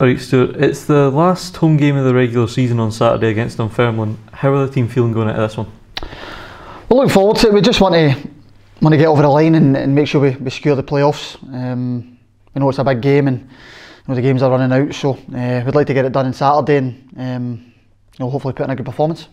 Alright, Stuart, it's the last home game of the regular season on Saturday against Dunfermline. How are the team feeling going into this one? We'll look forward to it. We just want to want to get over the line and, and make sure we, we secure the playoffs. Um, we know it's a big game and you know, the games are running out, so uh, we'd like to get it done on Saturday and um, you know, hopefully put in a good performance.